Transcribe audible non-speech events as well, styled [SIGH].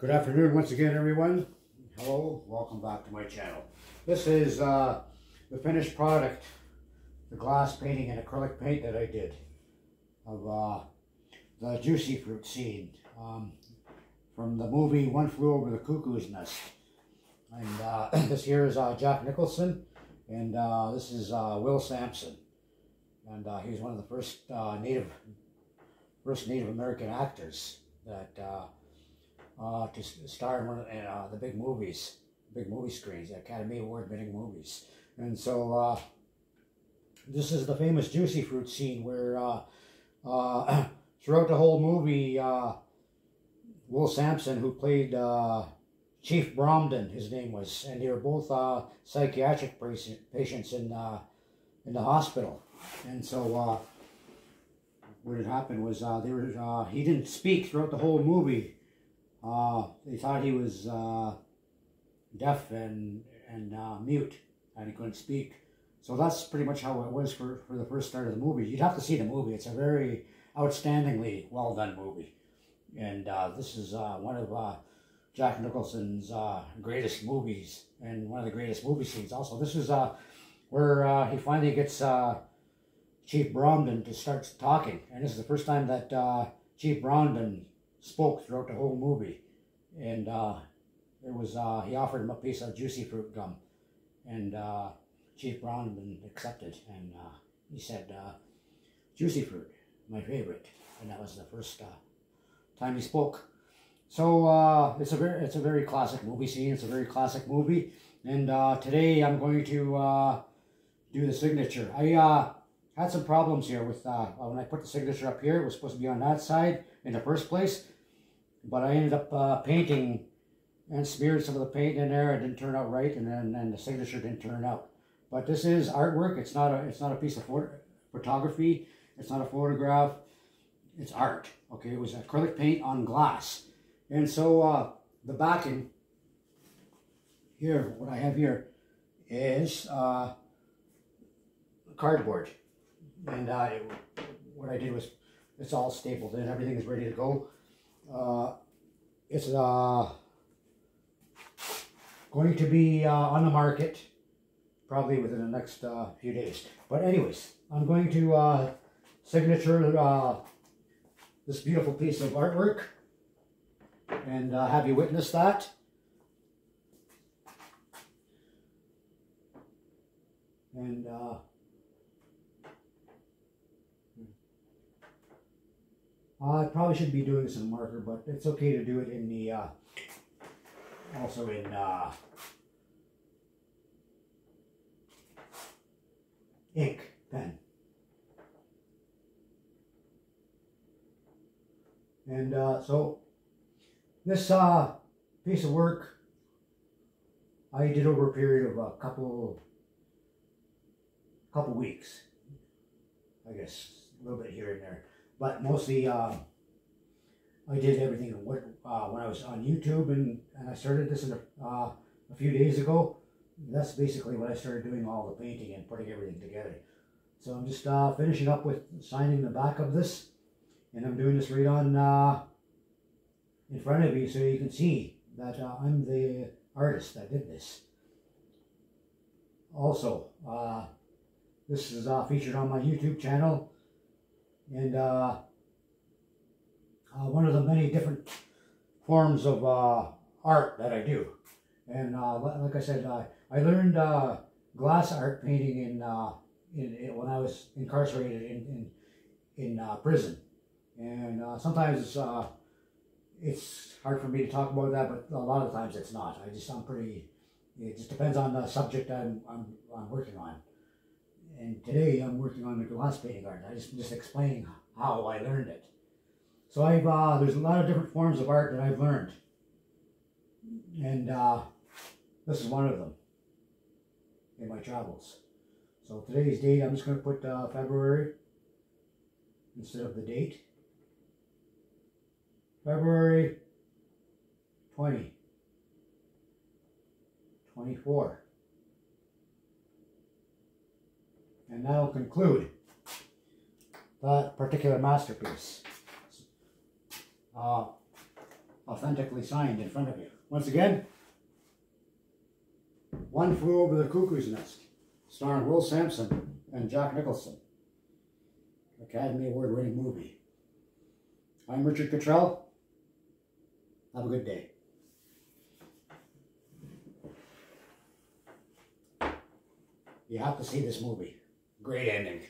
Good afternoon once again, everyone. Hello, welcome back to my channel. This is uh, the finished product, the glass painting and acrylic paint that I did of uh, the juicy fruit scene um, from the movie One Flew Over the Cuckoo's Nest. And uh, [CLEARS THROAT] this here is uh, Jack Nicholson, and uh, this is uh, Will Sampson. And he was one of the first Native, first Native American actors that uh, to star in one of uh, the big movies, big movie screens, Academy Award-winning movies. And so uh, this is the famous Juicy Fruit scene where uh, uh, [CLEARS THROAT] throughout the whole movie, uh, Will Sampson, who played Chief Bromden, his name was, and they were both psychiatric patients in in the hospital. And so what had happened was they were he didn't speak throughout the whole movie. Uh, they thought he was uh, deaf and and uh, mute, and he couldn't speak. So that's pretty much how it was for, for the first start of the movie. You'd have to see the movie. It's a very outstandingly well done movie, and uh, this is uh, one of uh, Jack Nicholson's uh, greatest movies and one of the greatest movie scenes. Also, this is uh, where uh, he finally gets uh, Chief Bromden to start talking, and this is the first time that uh, Chief Bromden spoke throughout the whole movie, and uh, it was uh, he offered him a piece of juicy fruit gum, and uh, Chief Bromden accepted, and uh, he said, uh, "Juicy fruit, my favorite," and that was the first uh, time he spoke. So uh, it's a very it's a very classic movie scene. It's a very classic movie, and uh, today I'm going to uh, do the signature. I uh, had some problems here with uh, when I put the signature up here. It was supposed to be on that side in the first place, but I ended up uh, painting and smeared some of the paint in there. It didn't turn out right, and then and the signature didn't turn out. But this is artwork. It's not a it's not a piece of photo photography. It's not a photograph. It's art. Okay, it was acrylic paint on glass. And so uh, the backing here, what I have here is uh, cardboard. And I, what I did was, it's all stapled in, everything is ready to go. Uh, it's uh, going to be uh, on the market probably within the next uh, few days. But anyways, I'm going to uh, signature uh, this beautiful piece of artwork and uh, have you witness that. And uh, I probably should be doing some marker, but it's okay to do it in the, uh, also in uh, ink pen. And uh, so this uh, piece of work I did over a period of a couple couple weeks. I guess a little bit here and there, but mostly uh, I did everything what, uh, when I was on YouTube and, and I started this in a, uh, a few days ago. That's basically what I started doing all the painting and putting everything together. So I'm just uh, finishing up with signing the back of this, and I'm doing this right on uh, in front of you so you can see that uh, I'm the artist that did this. Also, uh, this is uh, featured on my YouTube channel and uh, uh, one of the many different forms of uh, art that I do. And like I said, I learned glass art painting in, in, in, when I was incarcerated in, in, in prison. And sometimes it's it's hard for me to talk about that, but a lot of times it's not. I just I'm pretty. It just depends on the subject I'm I'm, I'm working on. And today I'm working on the glass painting art. I just just explaining how I learned it. So I've uh, there's a lot of different forms of art that I've learned, and uh, this is one of them in my travels. So today's date I'm just going to put uh, February instead of the date. February 20, 24. And that'll conclude that particular masterpiece. Uh, authentically signed in front of you. Once again, One Flew Over the Cuckoo's Nest, starring Will Sampson and Jack Nicholson. Academy Award winning movie. I'm Richard Cottrelle. Have a good day. You have to see this movie. Great ending.